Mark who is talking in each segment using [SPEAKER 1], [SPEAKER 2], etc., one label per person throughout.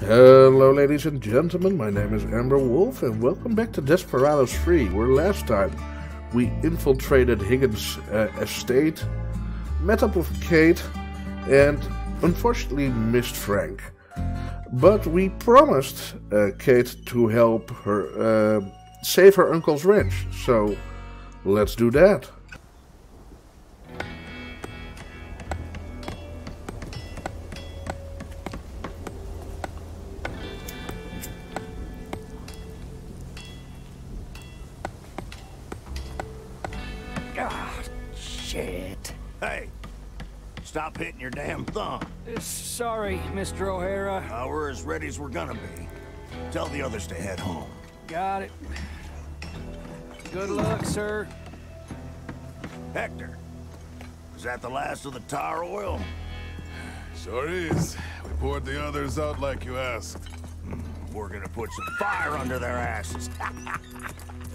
[SPEAKER 1] Hello, ladies and gentlemen. My name is Emberwulf, and welcome back to Desperados 3, where last time we infiltrated Higgins' uh, estate, met up with Kate, and unfortunately missed Frank. But we promised uh, Kate to help her uh, save her uncle's ranch, so let's do that.
[SPEAKER 2] Thumb.
[SPEAKER 3] Sorry, Mr. O'Hara.
[SPEAKER 2] Uh, we're as ready as we're gonna be. Tell the others to head home.
[SPEAKER 3] Got it. Good luck, sir.
[SPEAKER 2] Hector, is that the last of the tar oil?
[SPEAKER 4] Sure is. We poured the others out like you asked.
[SPEAKER 2] We're gonna put some fire under their asses.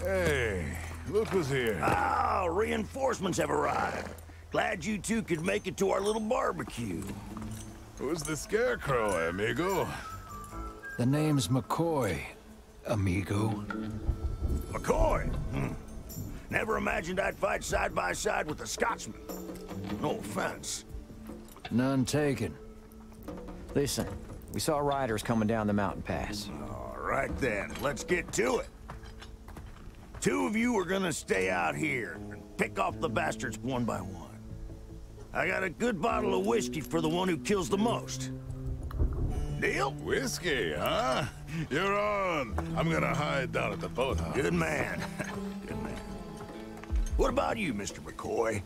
[SPEAKER 4] Hey, look who's here.
[SPEAKER 2] Ah, reinforcements have arrived. Glad you two could make it to our little barbecue.
[SPEAKER 4] Who's the scarecrow, amigo?
[SPEAKER 5] The name's McCoy, amigo.
[SPEAKER 2] McCoy! Hmm. Never imagined I'd fight side by side with a Scotsman. No offense.
[SPEAKER 5] None taken.
[SPEAKER 6] Listen, we saw riders coming down the mountain pass.
[SPEAKER 2] All right then, let's get to it. Two of you are gonna stay out here and pick off the bastards one by one. I got a good bottle of whiskey for the one who kills the most. Deal?
[SPEAKER 4] Whiskey, huh? You're on. I'm gonna hide down at the boathouse.
[SPEAKER 2] Good man. Good man. What about you, Mr. McCoy?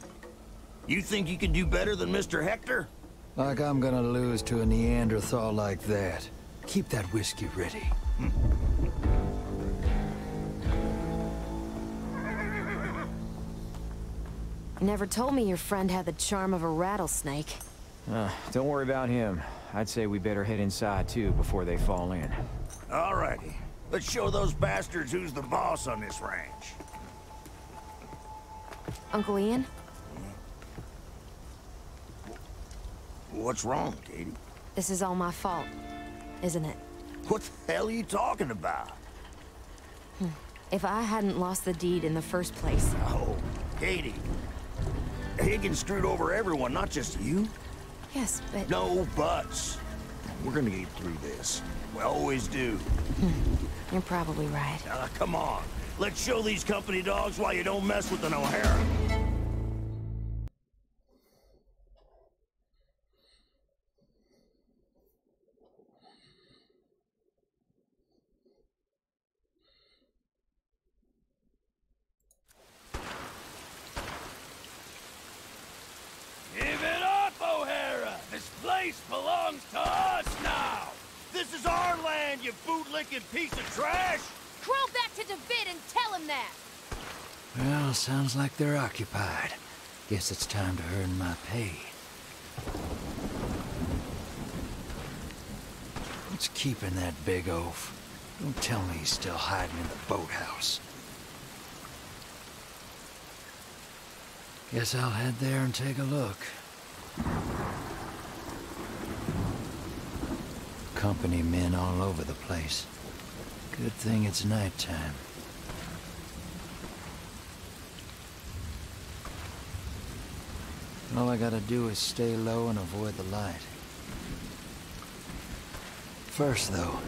[SPEAKER 2] You think you can do better than Mr. Hector?
[SPEAKER 5] Like I'm gonna lose to a Neanderthal like that. Keep that whiskey ready. Hmm.
[SPEAKER 7] You never told me your friend had the charm of a rattlesnake.
[SPEAKER 6] Uh, don't worry about him. I'd say we better head inside, too, before they fall in.
[SPEAKER 2] Alrighty. Let's show those bastards who's the boss on this ranch.
[SPEAKER 7] Uncle Ian?
[SPEAKER 2] What's wrong, Katie?
[SPEAKER 7] This is all my fault, isn't it?
[SPEAKER 2] What the hell are you talking about?
[SPEAKER 7] If I hadn't lost the deed in the first place,
[SPEAKER 2] Oh, Katie. Higgins screwed over everyone, not just you.
[SPEAKER 7] yes, but
[SPEAKER 2] No buts. We're gonna get through this. We always do.
[SPEAKER 7] you're probably right.
[SPEAKER 2] Uh, come on. Let's show these company dogs why you don't mess with an O'Hara. Give it up, O'Hara! This place belongs to us now! This is our land, you bootlicking piece of trash!
[SPEAKER 8] Crawl back to DeVitt and tell him that!
[SPEAKER 5] Well, sounds like they're occupied. Guess it's time to earn my pay. What's keeping that big oaf? Don't tell me he's still hiding in the boathouse. Guess I'll head there and take a look. Company men all over the place. Good thing it's nighttime. All I gotta do is stay low and avoid the light. First, though,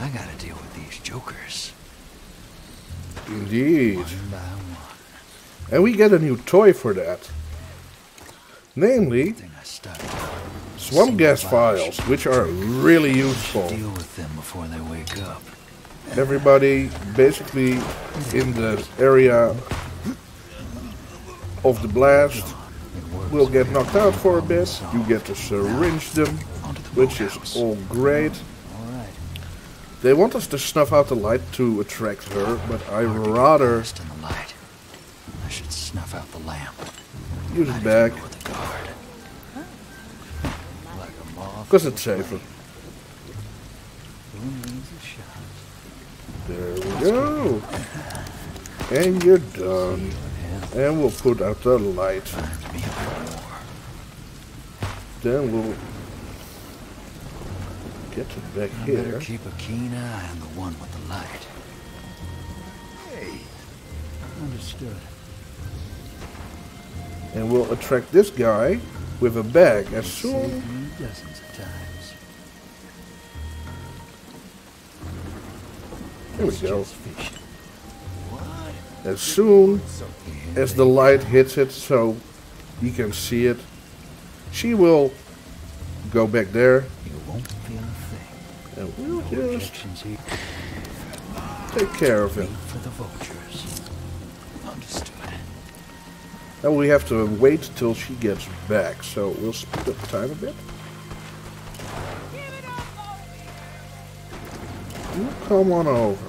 [SPEAKER 5] I gotta deal with these jokers.
[SPEAKER 1] Indeed.
[SPEAKER 5] One by one.
[SPEAKER 1] And we get a new toy for that. Namely, swamp gas files, which are really useful.
[SPEAKER 5] Deal with them before they wake up.
[SPEAKER 1] Everybody basically in the area of the blast will get knocked out for a bit. You get to syringe them, which is all great. They want us to snuff out the light to attract her, but I rather.
[SPEAKER 5] I should snuff out the lamp.
[SPEAKER 1] use it back because it's safer. There we go. And you're done. And we'll put out the light.
[SPEAKER 5] Find me a bit more.
[SPEAKER 1] Then we'll get to back
[SPEAKER 5] I
[SPEAKER 1] here.
[SPEAKER 5] better keep a keen eye on the one with the light.
[SPEAKER 4] Hey,
[SPEAKER 5] Understood.
[SPEAKER 1] And we'll attract this guy with a bag as soon
[SPEAKER 5] dozens of times.
[SPEAKER 1] Here we go. as soon as the light hits it so you can see it, she will go back there and we'll just take care of him. And we have to wait till she gets back, so we'll speed up time a bit. You come on over.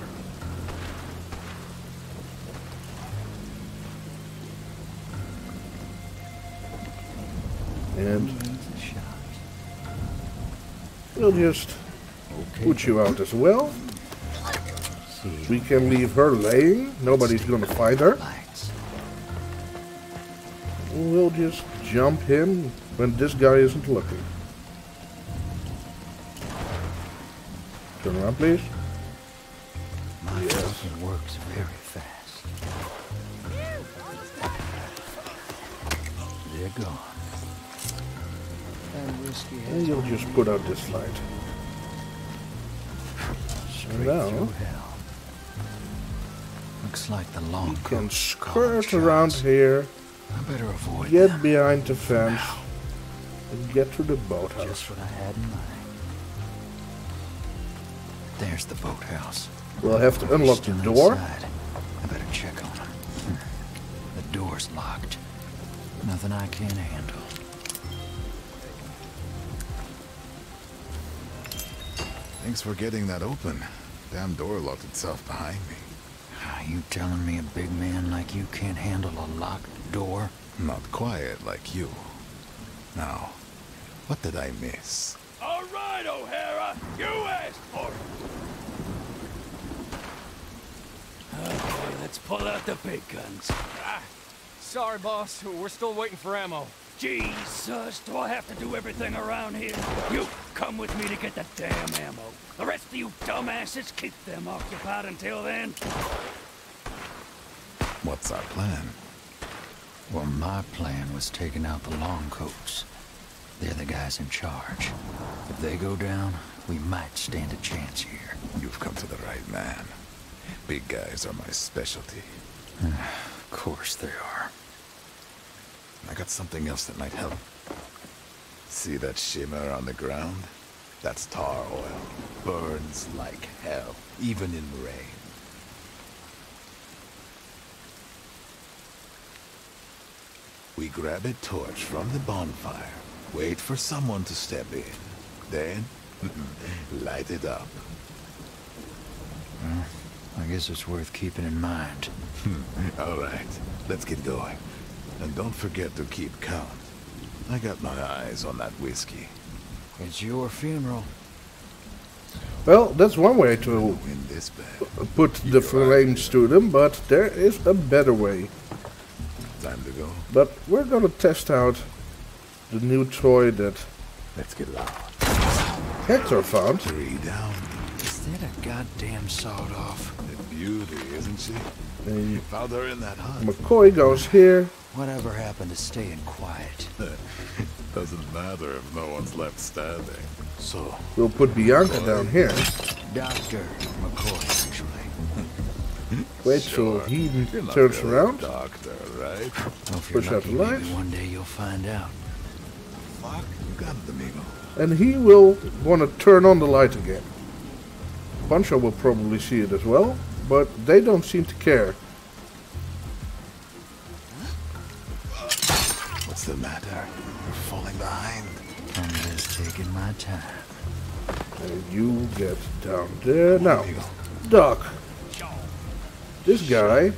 [SPEAKER 1] And
[SPEAKER 5] Needs a shot.
[SPEAKER 1] we'll just put you out as well. We can leave her laying. Nobody's gonna find her. We'll just jump him when this guy isn't looking. Turn around, please.
[SPEAKER 5] My
[SPEAKER 1] Yes.
[SPEAKER 5] works very fast. They're gone.
[SPEAKER 1] And you'll just put out this light.
[SPEAKER 5] straight
[SPEAKER 1] now-.
[SPEAKER 5] Looks like the long
[SPEAKER 1] You can skirt around here,
[SPEAKER 5] I better avoid
[SPEAKER 1] get
[SPEAKER 5] them.
[SPEAKER 1] behind the fence, and get to the boathouse.
[SPEAKER 5] Just what I had in mind. There's the boathouse.
[SPEAKER 1] We'll have to unlock the door.
[SPEAKER 5] inside. I better check on it. The door's locked. Nothing I can't handle.
[SPEAKER 4] Thanks for getting that open. Damn door locked itself behind me.
[SPEAKER 5] Are you telling me a big man like you can't handle a locked door?
[SPEAKER 4] Not quiet like you. Now, what did I miss?
[SPEAKER 3] All right, O'Hara. You asked for it. Okay, let's pull out the big guns. Ah, sorry, boss. We're still waiting for ammo. Jesus, do I have to do everything around here? You come with me to get the damn ammo. The rest of you dumbasses keep them occupied until then.
[SPEAKER 4] What's our plan?
[SPEAKER 5] Well, my plan was taking out the long coats. They're the guys in charge. If they go down, we might stand a chance here.
[SPEAKER 4] You've come to the right man. Big guys are my specialty.
[SPEAKER 5] Of course they are.
[SPEAKER 4] I got something else that might help. See that shimmer on the ground? That's tar oil. Burns like hell, even in rain. We grab a torch from the bonfire, wait for someone to step in, then light it up.
[SPEAKER 5] I guess it's worth keeping in mind.
[SPEAKER 4] All right, let's get going. And don't forget to keep count. I got my eyes on that whiskey.
[SPEAKER 5] It's your funeral.
[SPEAKER 1] Well, that's one way to
[SPEAKER 4] In this bed.
[SPEAKER 1] put the flames to them, but there is a better way.
[SPEAKER 4] Time to go.
[SPEAKER 1] But we're gonna test out the new toy that
[SPEAKER 4] Let's get loud.
[SPEAKER 1] Hector found.
[SPEAKER 4] Three down.
[SPEAKER 5] Is that a goddamn sawed off?
[SPEAKER 4] A beauty, isn't she?
[SPEAKER 1] And
[SPEAKER 4] Found her in that hut.
[SPEAKER 1] McCoy goes here.
[SPEAKER 5] Whatever happened to staying quiet?
[SPEAKER 4] Doesn't matter if no one's left standing. So,
[SPEAKER 1] We'll put Bianca down here.
[SPEAKER 5] Dr. McCoy, actually.
[SPEAKER 1] Wait
[SPEAKER 4] Sure.
[SPEAKER 1] till he
[SPEAKER 4] you're not
[SPEAKER 1] turns
[SPEAKER 4] really a
[SPEAKER 1] around.
[SPEAKER 4] doctor, right?
[SPEAKER 5] Well,
[SPEAKER 1] Push out the
[SPEAKER 5] maybe
[SPEAKER 1] lights.
[SPEAKER 5] one day you'll find out.
[SPEAKER 4] Fuck, you got it, amigo.
[SPEAKER 1] And he will want to turn on the light again. Poncho will probably see it as well, but they don't seem to care.
[SPEAKER 5] Taking my time.
[SPEAKER 1] And you get down there. Now, Doc. This guy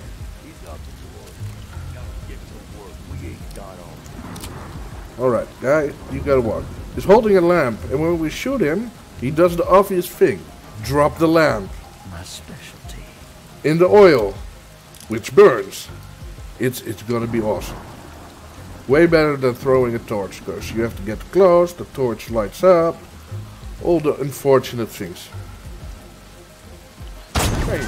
[SPEAKER 1] Alright, guy, you gotta walk. He's holding a lamp, and when we shoot him, he does the obvious thing. Drop the lamp
[SPEAKER 5] My specialty.
[SPEAKER 1] in the oil, which burns. It's it's gonna be awesome. Way better than throwing a torch, because you have to get close, the torch lights up, all the unfortunate things. Hey.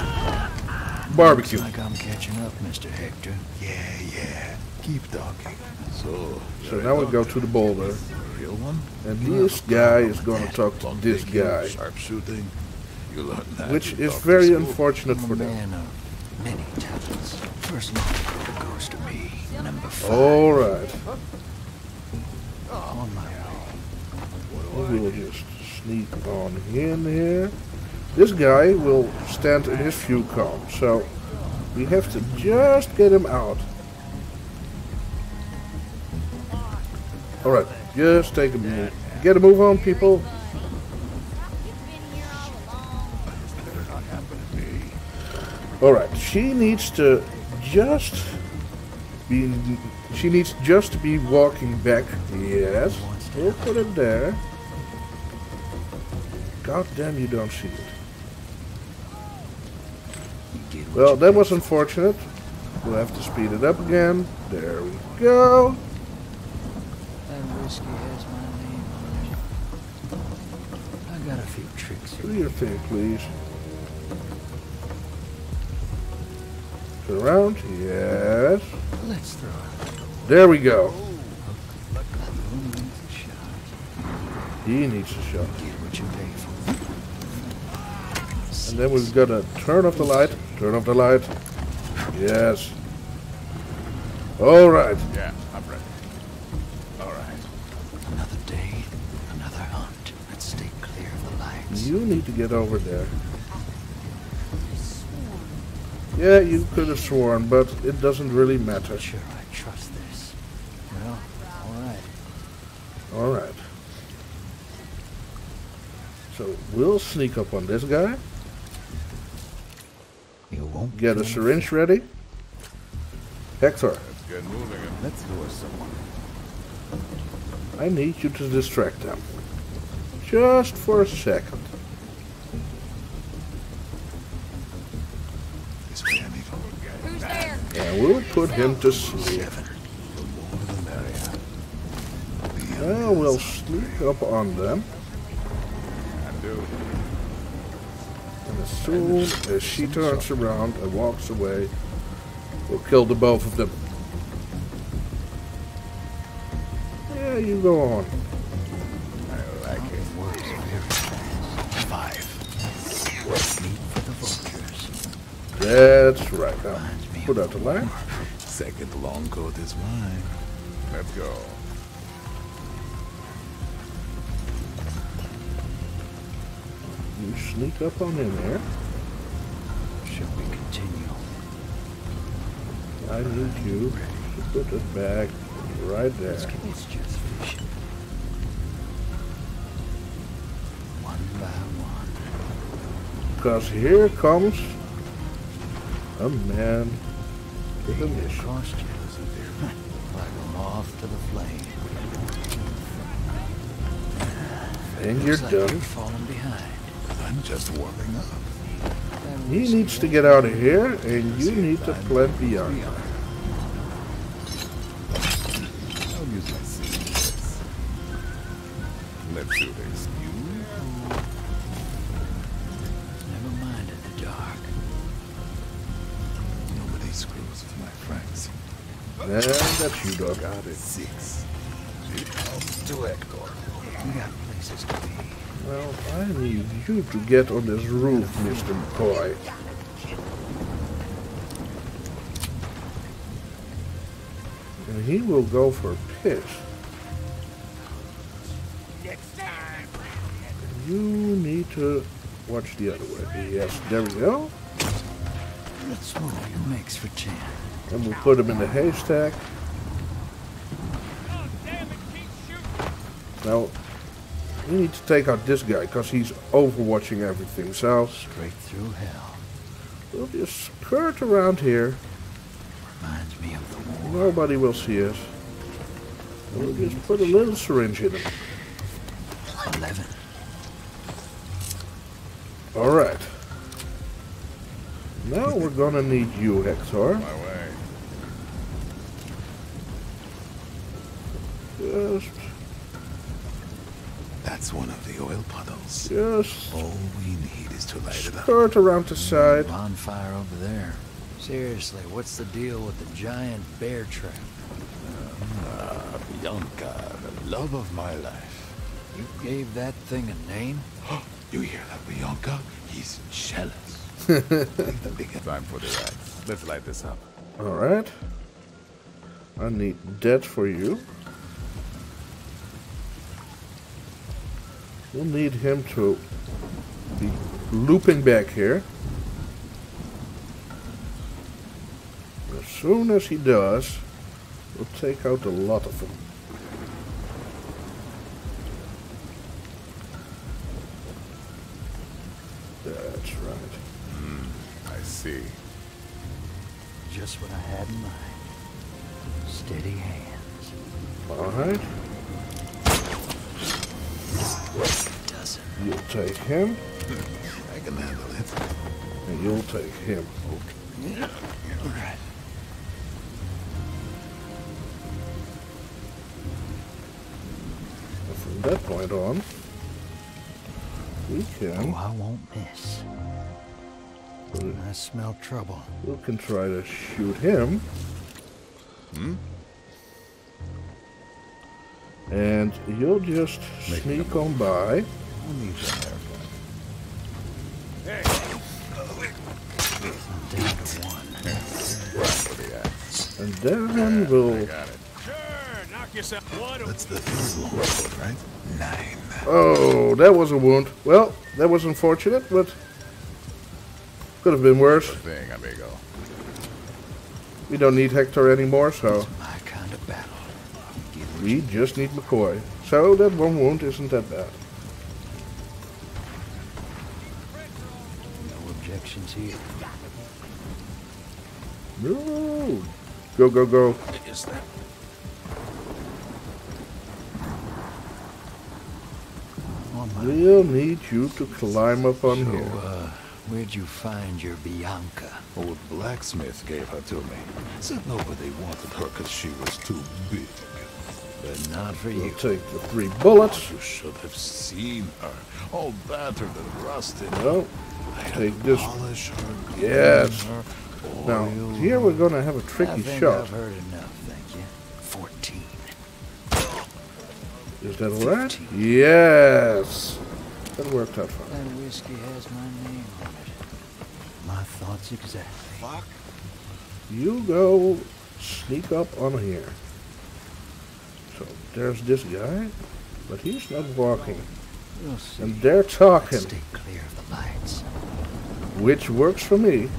[SPEAKER 1] Barbecue.
[SPEAKER 5] Like I'm catching up, Mr. Hector.
[SPEAKER 4] Yeah, yeah. Keep talking. So,
[SPEAKER 1] So now we go to the boulder.
[SPEAKER 4] real one?
[SPEAKER 1] And this guy is gonna talk to this guy.
[SPEAKER 4] Sharpshooting. You learn that.
[SPEAKER 1] Which is very unfortunate for them.
[SPEAKER 5] man of many talents. First Number five.
[SPEAKER 1] Alright.
[SPEAKER 5] On my way.
[SPEAKER 1] We will just sneak on in here. This guy will stand in his view cone, so we have to just get him out. Alright, just take a move. Get a move on, people. Alright, she needs to just be. She needs just to be walking back. Yes, we'll put it there. God damn, you don't see it.
[SPEAKER 5] You get what
[SPEAKER 1] Well, that was unfortunate. We'll have to speed it up again. There we go.
[SPEAKER 5] That whiskey has my name on it. I got a few tricks
[SPEAKER 1] Do
[SPEAKER 5] here.
[SPEAKER 1] your thing, please. Turn around. Yes.
[SPEAKER 5] Let's throw it.
[SPEAKER 1] There we go.
[SPEAKER 5] Oh, Who needs a shot?
[SPEAKER 1] He needs a shot.
[SPEAKER 5] Get what you pay for.
[SPEAKER 1] And then we've got to turn off the light. Turn off the light. Yes. All right.
[SPEAKER 4] Yeah, I'm ready. All right.
[SPEAKER 5] Another day, another hunt. Let's stay clear of the lights.
[SPEAKER 1] You need to get over there. Yeah, you could have sworn, but it doesn't really matter.
[SPEAKER 5] Sure, I trust this. Well, all right.
[SPEAKER 1] All right. So we'll sneak up on this guy.
[SPEAKER 5] You won't
[SPEAKER 1] Get a
[SPEAKER 5] feel
[SPEAKER 1] syringe ready. Hector,
[SPEAKER 4] Let's get moving and let's lure someone.
[SPEAKER 1] I need you to distract them. Just for a second. We'll put him to sleep.
[SPEAKER 4] Seven. The more the merrier. The
[SPEAKER 1] Well, we'll sneak up on them. And as soon as she turns around and walks away, we'll kill the both of them. Yeah, you go on.
[SPEAKER 4] I like it.
[SPEAKER 5] Works very fast.
[SPEAKER 4] Five.
[SPEAKER 5] Sleep for the vultures.
[SPEAKER 1] That's right. Now, Put out the light.
[SPEAKER 4] Second long coat is mine. Let's go.
[SPEAKER 1] You sneak up on in there.
[SPEAKER 5] Should we continue?
[SPEAKER 1] I need you to put it back right there.
[SPEAKER 5] Just fishing. One by one.
[SPEAKER 1] Because here comes a man with a mission.
[SPEAKER 5] Cost you. like a moth to the flame.
[SPEAKER 1] And you're
[SPEAKER 5] Looks like You're
[SPEAKER 1] done.
[SPEAKER 5] falling behind.
[SPEAKER 4] I'm just warming up.
[SPEAKER 5] That
[SPEAKER 1] He needs to get out of here, and you need to plant beyond. That's you, dog.
[SPEAKER 4] out at Six. To Hector.
[SPEAKER 5] We got places to be.
[SPEAKER 1] Well, I need you to get on this roof, Mr. McCoy. And he will go for a piss. Next time. You need to watch the other way. Yes, there we go.
[SPEAKER 5] Let's move. Makes for ten.
[SPEAKER 1] And we'll put him in the haystack. Now, we need to take out this guy because he's overwatching everything. So
[SPEAKER 5] Straight through hell.
[SPEAKER 1] we'll just skirt around here.
[SPEAKER 5] Reminds me of the war.
[SPEAKER 1] Nobody will see us. We'll just put a little syringe in him.
[SPEAKER 5] Eleven.
[SPEAKER 1] All right. Now we're gonna need you, Hector.
[SPEAKER 4] My way.
[SPEAKER 1] Just
[SPEAKER 4] That's one of the oil puddles.
[SPEAKER 1] Yes.
[SPEAKER 4] All we need is to light it up.
[SPEAKER 1] skirt around the side.
[SPEAKER 5] Bonfire over there. Seriously, what's the deal with the giant bear trap?
[SPEAKER 4] Ah, Bianca, the love of my life.
[SPEAKER 5] You gave that thing a name?
[SPEAKER 4] You hear that, Bianca? He's jealous. Time for the ride. Let's light this up.
[SPEAKER 1] Alright. I need that for you. We'll need him to be looping back here. As soon as he does, we'll take out a lot of them. That's right.
[SPEAKER 4] Hmm, I see.
[SPEAKER 5] Just what I had in mind. Steady hands.
[SPEAKER 1] Alright.
[SPEAKER 5] Doesn't.
[SPEAKER 1] You'll take him,
[SPEAKER 4] I can handle it.
[SPEAKER 1] and you'll take him. Okay.
[SPEAKER 5] All right.
[SPEAKER 1] And from that point on, we can...
[SPEAKER 5] Oh, I won't miss. I smell trouble.
[SPEAKER 1] we can try to shoot him. Hmm? And you'll just sneak on by.
[SPEAKER 4] Who needs an airplane?
[SPEAKER 5] I'm down to one.
[SPEAKER 4] Right for the axe.
[SPEAKER 1] And then we'll
[SPEAKER 4] Got it.
[SPEAKER 3] Sure, knock yourself. What?
[SPEAKER 4] That's the third one, right? Nine.
[SPEAKER 1] Oh, that was a wound. Well, that was unfortunate, but could have been worse.
[SPEAKER 4] Thing, amigo.
[SPEAKER 1] We don't need Hector anymore, so
[SPEAKER 5] My kind of battle.
[SPEAKER 1] We just need McCoy. So that one wound isn't that bad.
[SPEAKER 5] No here.
[SPEAKER 1] No. Go, go, go.
[SPEAKER 4] Is that?
[SPEAKER 5] On my
[SPEAKER 1] We'll need you to climb up on
[SPEAKER 5] So,
[SPEAKER 1] here.
[SPEAKER 5] uh, where'd you find your Bianca?
[SPEAKER 4] Old blacksmith gave her to me. Said nobody wanted her because she was too big.
[SPEAKER 5] But not for
[SPEAKER 1] We'll
[SPEAKER 5] you.
[SPEAKER 1] take the three bullets.
[SPEAKER 4] You should have seen her. All battered and rusted.
[SPEAKER 1] No.
[SPEAKER 4] I had
[SPEAKER 1] take this-
[SPEAKER 4] polish her, clean
[SPEAKER 1] Yes. Now, here we're gonna have a tricky
[SPEAKER 5] think
[SPEAKER 1] shot.
[SPEAKER 5] I've heard enough, thank you. Fourteen.
[SPEAKER 1] Is that alright? Yes. That worked out fine.
[SPEAKER 5] That whiskey has my name on it. My thoughts exactly.
[SPEAKER 4] Fuck.
[SPEAKER 1] You go sneak up on here. So there's this guy, but he's not walking. And they're talking,
[SPEAKER 5] Stay clear of the lights.
[SPEAKER 1] which works for me.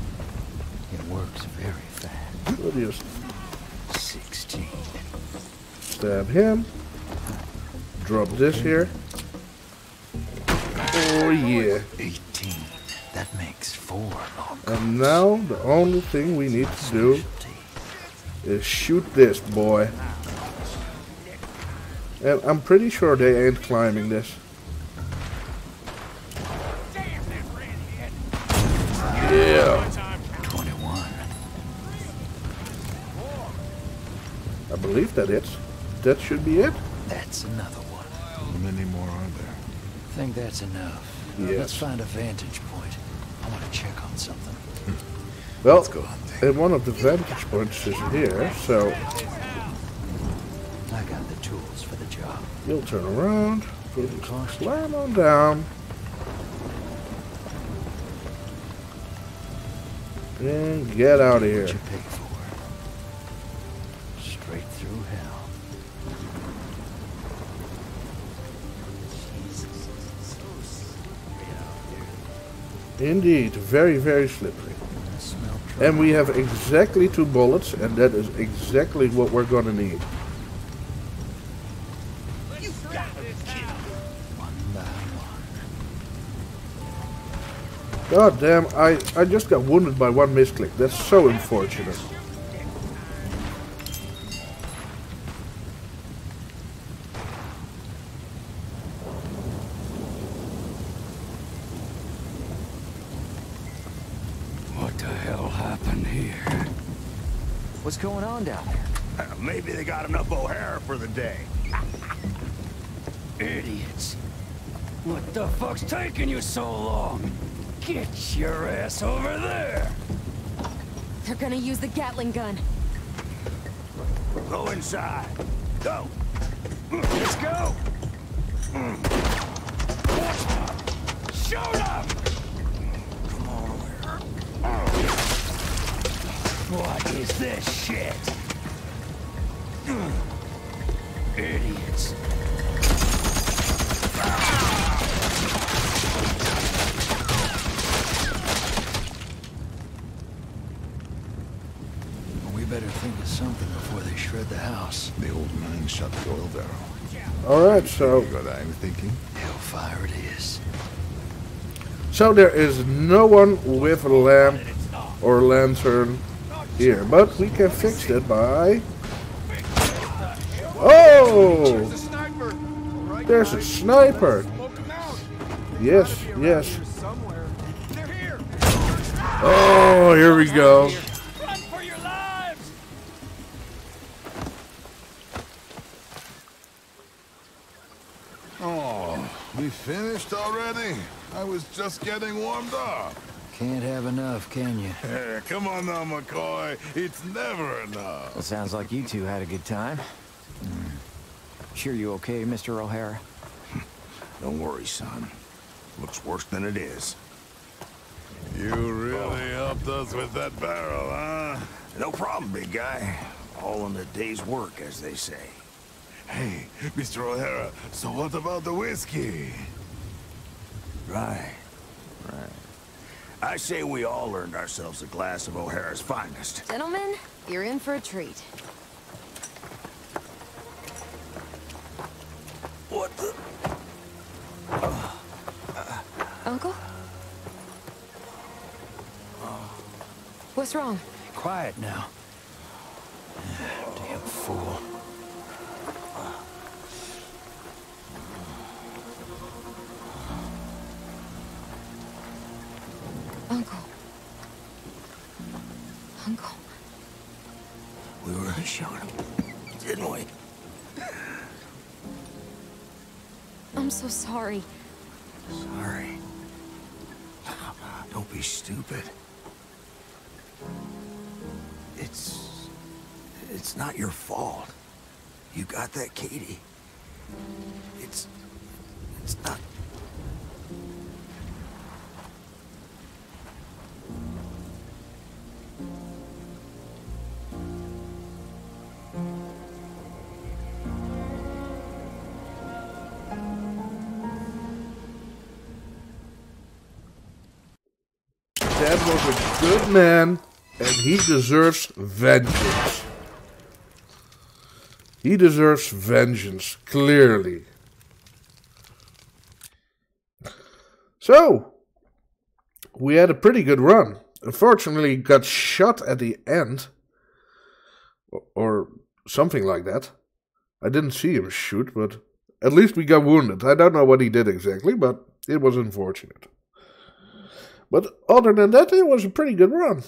[SPEAKER 5] It works very fast.
[SPEAKER 1] We'll just
[SPEAKER 5] Sixteen.
[SPEAKER 1] stab him. Drop this here. Oh yeah.
[SPEAKER 5] Eighteen. That makes four long
[SPEAKER 1] And now the only thing we need to do is shoot this boy. And I'm pretty sure they ain't climbing this. Believe that it's. That should be it.
[SPEAKER 5] That's another one.
[SPEAKER 4] How many more are there?
[SPEAKER 5] I Think that's enough.
[SPEAKER 1] Yes.
[SPEAKER 5] Let's find a vantage point. I want to check on something. Hmm.
[SPEAKER 1] Well,
[SPEAKER 4] Let's go hunting.
[SPEAKER 1] and one of the vantage points is here, so
[SPEAKER 5] I got the tools for the job.
[SPEAKER 1] you'll turn around,
[SPEAKER 5] It'll cost you.
[SPEAKER 1] climb on down, and get out of here. Indeed, very, very slippery. And we have exactly two bullets, and that is exactly what we're gonna need. God damn, I, I just got wounded by one misclick. That's so unfortunate.
[SPEAKER 3] What the hell happened here?
[SPEAKER 6] What's going on down there?
[SPEAKER 2] Uh, Maybe they got enough O'Hara for the day.
[SPEAKER 3] Idiots. What the fuck's taking you so long? Get your ass over there!
[SPEAKER 7] They're gonna use the Gatling gun.
[SPEAKER 2] Go inside. Go.
[SPEAKER 3] Let's go! Shoot up!
[SPEAKER 2] Come on,
[SPEAKER 3] What is this shit? Idiots.
[SPEAKER 5] We better think of something before they shred the house.
[SPEAKER 4] The old man shot the oil barrel.
[SPEAKER 1] Alright, so
[SPEAKER 4] What I'm thinking?
[SPEAKER 5] Hellfire it is.
[SPEAKER 1] so there is no one with a lamp or lantern here, but we can fix that by Oh! There's a sniper. Yes, yes. Oh, here we go.
[SPEAKER 4] Oh, we finished already? I was just getting warmed up.
[SPEAKER 5] Can't have enough, can you?
[SPEAKER 4] Come on now, McCoy. It's never enough.
[SPEAKER 6] Well, sounds like you two had a good time. Hmm. Sure you okay, Mr. O'Hara?
[SPEAKER 2] Don't worry, son. Looks worse than it is.
[SPEAKER 4] You really helped us with that barrel, huh?
[SPEAKER 2] No problem, big guy. All in a day's work, as they say.
[SPEAKER 4] Hey, Mr. O'Hara, so what about the whiskey?
[SPEAKER 2] Right. Right. I say we all earned ourselves a glass of O'Hara's finest.
[SPEAKER 7] Gentlemen, you're in for a treat.
[SPEAKER 2] What the?
[SPEAKER 7] Uncle? What's wrong?
[SPEAKER 5] Quiet now. Damn fool.
[SPEAKER 2] Really showed him, didn't we?
[SPEAKER 7] I'm so sorry.
[SPEAKER 2] Sorry. Don't be stupid. It's... It's not your fault. You got that, Katie. It's... It's not...
[SPEAKER 1] was a good man, and he deserves vengeance. He deserves vengeance, clearly. So, we had a pretty good run. Unfortunately, got shot at the end. Or, or something like that. I didn't see him shoot, but at least we got wounded. I don't know what he did exactly, but it was unfortunate. But other than that, it was a pretty good run.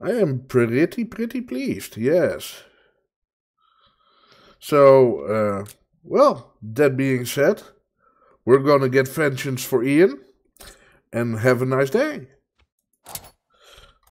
[SPEAKER 1] I am pretty, pretty pleased, yes. So, uh, well, that being said, we're gonna get vengeance for Ian, and have a nice day.